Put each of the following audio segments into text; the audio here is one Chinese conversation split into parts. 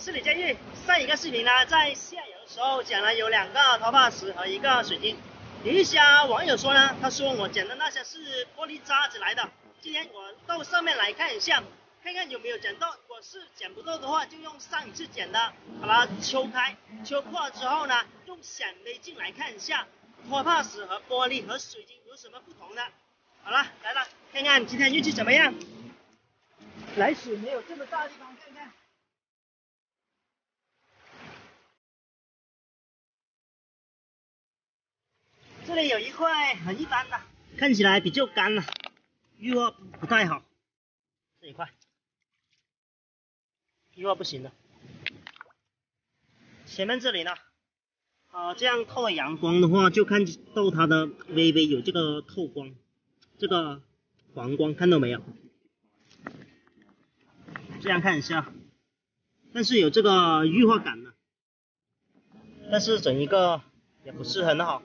是李佳玉。上一个视频呢，在下游的时候捡了有两个托帕石和一个水晶。有一些网友说呢，他说我捡的那些是玻璃渣子来的。今天我到上面来看一下，看看有没有捡到。如果是捡不到的话，就用上一次捡的把它敲开，敲破之后呢，用显微镜来看一下托帕石和玻璃和水晶有什么不同的。好了，来了，看看今天运气怎么样。来水没有这么大的地方，看看。这里有一块很一般的，看起来比较干了，玉化不太好。这一块玉化不行的。前面这里呢，啊，这样透了阳光的话，就看到它的微微有这个透光，这个黄光，看到没有？这样看一下，但是有这个玉化感的，但是整一个也不是很好。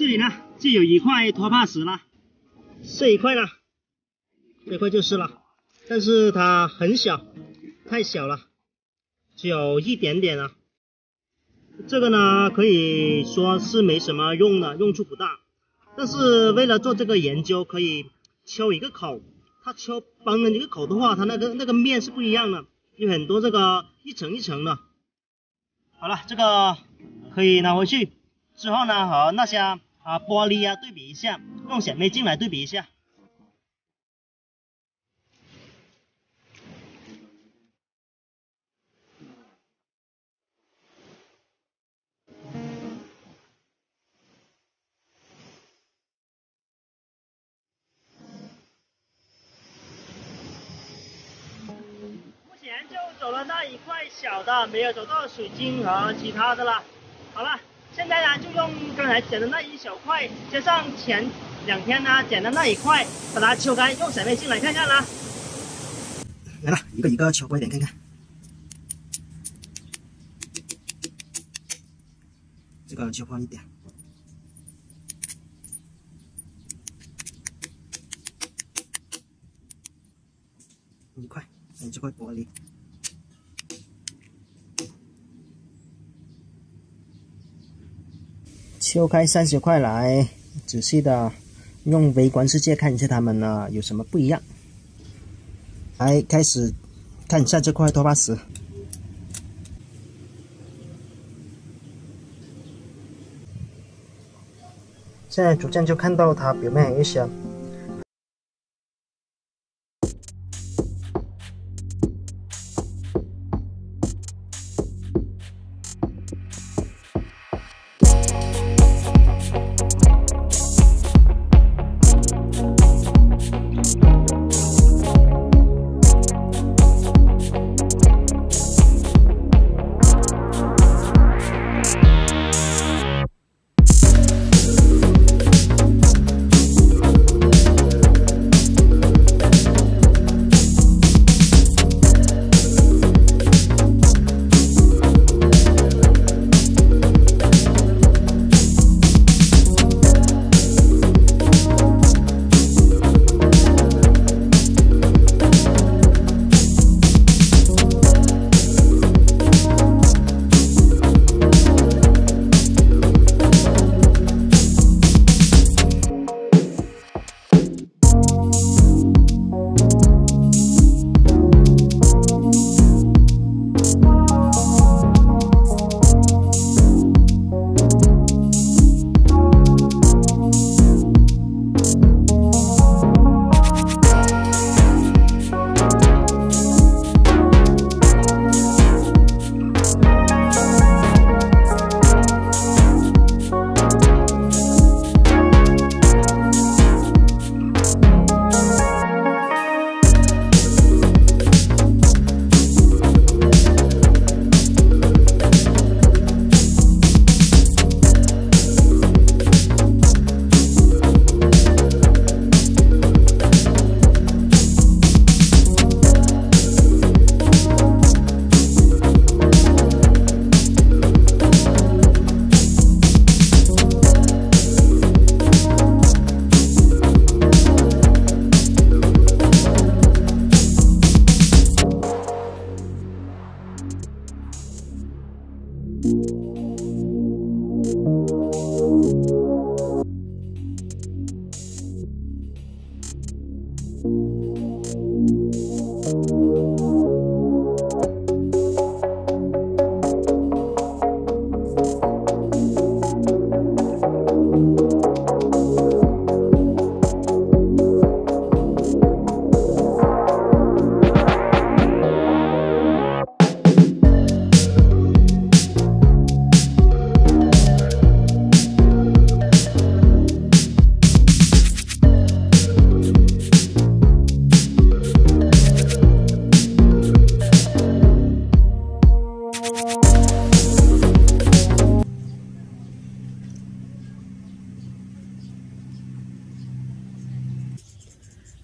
这里呢，就有一块托帕石了，这一块呢。这块就是了，但是它很小，太小了，只有一点点了。这个呢，可以说是没什么用的，用处不大。但是为了做这个研究，可以敲一个口，它敲崩了一个口的话，它那个那个面是不一样的，有很多这个一层一层的。好了，这个可以拿回去，之后呢和那些啊玻璃啊对比一下，用显微镜来对比一下。目前就走了那一块小的，没有走到水晶和其他的了。好了，现在呢就用刚才捡的那一小块，加上前两天呢捡的那一块，把它敲开，用显微镜来看看啦。来了，一个一个敲过一点看看。这个敲破一点，一块，还有这块玻璃。敲开三十块来，仔细的用微观世界看一下它们呢有什么不一样。来，开始看一下这块托帕石，现在逐渐就看到它表面有一些。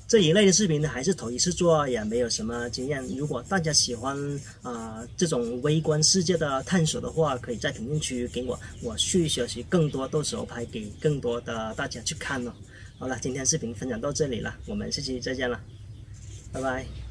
这一类的视频呢，还是头一次做，也没有什么经验。如果大家喜欢啊、这种微观世界的探索的话，可以在评论区给我，我去学习更多，到时候拍给更多的大家去看哦。好了，今天视频分享到这里了，我们下期再见了，拜拜。